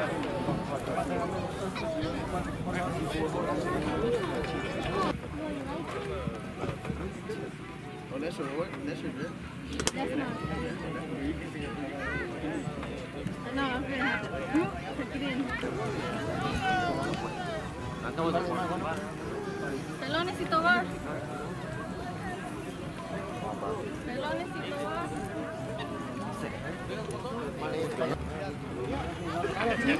Gracias. Well, that's what work. That's what good. That's not. No, I'm good. Take it in. No necesito bar. ¿Eh?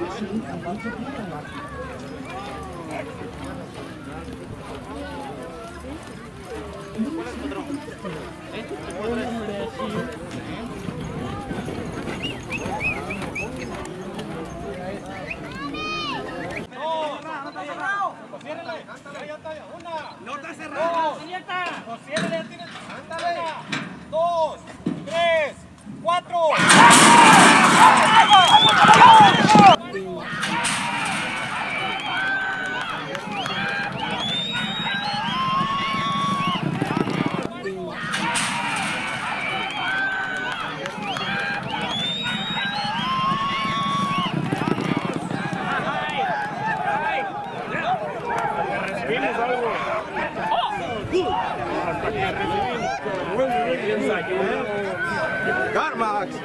Got Mox.